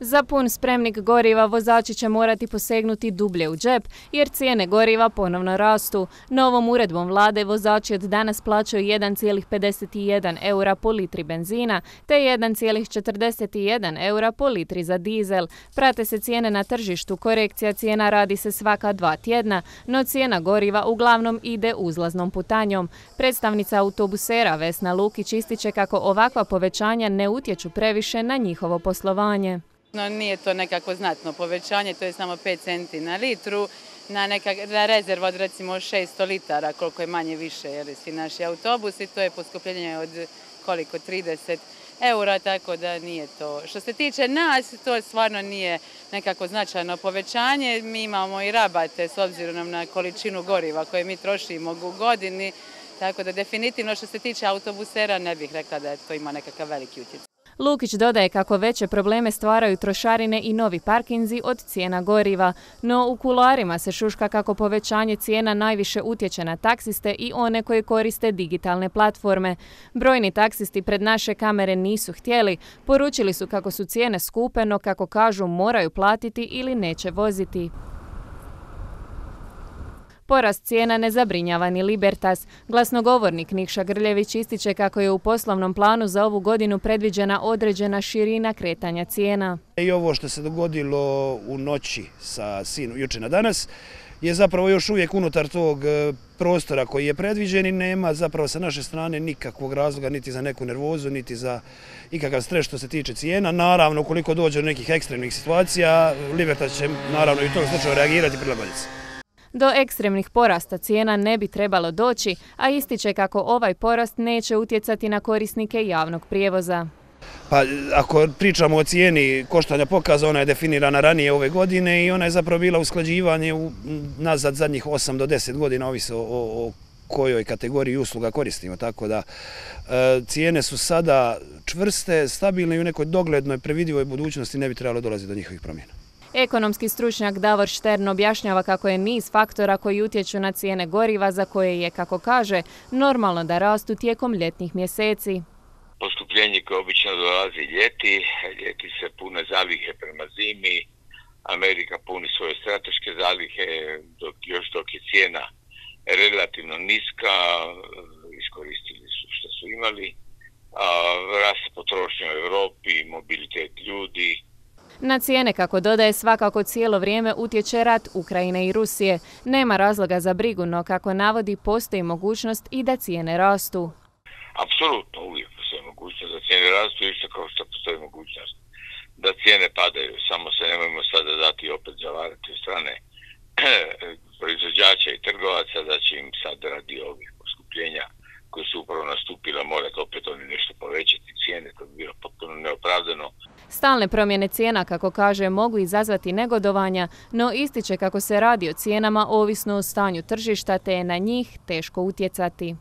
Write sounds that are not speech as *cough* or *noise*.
Za pun spremnik goriva vozači će morati posegnuti dublje u džep jer cijene goriva ponovno rastu. Novom uredbom vlade vozači od danas plaćaju 1,51 eura po litri benzina te 1,41 eura po litri za dizel. Prate se cijene na tržištu, korekcija cijena radi se svaka dva tjedna, no cijena goriva uglavnom ide uzlaznom putanjom. Predstavnica autobusera Vesna Lukić ističe kako ovakva povećanja ne utječu previše na njihovo poslovanje. No, nije to nekako znatno povećanje, to je samo 5 centi na litru. Na, neka, na rezervu od recimo 600 litara, koliko je manje više, jer svi naši autobusi, to je poskupljenje od koliko, 30 eura, tako da nije to. Što se tiče nas, to stvarno nije nekako značajno povećanje. Mi imamo i rabate s obzirom na količinu goriva koje mi trošimo u godini, tako da definitivno što se tiče autobusera ne bih rekla da to ima nekakav veliki utjecaj. Lukić dodaje kako veće probleme stvaraju trošarine i novi parkinzi od cijena goriva, no u kularima se šuška kako povećanje cijena najviše utječe na taksiste i one koji koriste digitalne platforme. Brojni taksisti pred naše kamere nisu htjeli, poručili su kako su cijene skupe, no kako kažu moraju platiti ili neće voziti. Porast cijena ne zabrinjava ni Libertas. Glasnogovornik Nikša Grljević ističe kako je u poslovnom planu za ovu godinu predviđena određena širina kretanja cijena. I ovo što se dogodilo u noći sa sinu juče na danas je zapravo još uvijek unutar tog e, prostora koji je predviđen i nema zapravo sa naše strane nikakvog razloga niti za neku nervozu, niti za ikakav stres što se tiče cijena. Naravno, ukoliko dođe do nekih ekstremnih situacija, Libertas će naravno i u tom slučaju reagirati i prilagoditi. Do ekstremnih porasta cijena ne bi trebalo doći, a ističe kako ovaj porast neće utjecati na korisnike javnog prijevoza. Pa ako pričamo o cijeni koštanja pokaza, ona je definirana ranije ove godine i ona je zapravo bila usklađivanje nazad zadnjih 8 do 10 godina, ovisi o, o kojoj kategoriji usluga koristimo. Tako da e, cijene su sada čvrste, stabilne i u nekoj doglednoj, previdivoj budućnosti ne bi trebalo dolaziti do njihovih promjena. Ekonomski stručnjak Davor Štern objašnjava kako je niz faktora koji utječu na cijene goriva za koje je, kako kaže, normalno da rastu tijekom ljetnih mjeseci. Poskupljenje koje obično dolazi ljeti, ljeti se pune zalihe prema zimi, Amerika puni svoje strateške zalihe, dok, još dok je cijena relativno niska, iskoristili su što su imali, raste potrošnja u Europi, mobilitet ljudi, na cijene, kako dodaje, svakako cijelo vrijeme utječe rat Ukrajine i Rusije. Nema razloga za brigu, no kako navodi, postoji mogućnost i da cijene rastu. Apsolutno, uvijek postoji mogućnost da cijene rastu, isto kao što postoji mogućnost da cijene padaju. Samo se nemojmo sada dati opet zavarati strane *clears throat* proizvođača i trgovaca da će im sad radi ovih poskupljenja koje su upravo nastupila morati opet oni nešto povećati cijene, to bi bilo potpuno neopravdano. Stalne promjene cijena, kako kaže, mogu izazvati negodovanja, no ističe kako se radi o cijenama ovisno o stanju tržišta te je na njih teško utjecati.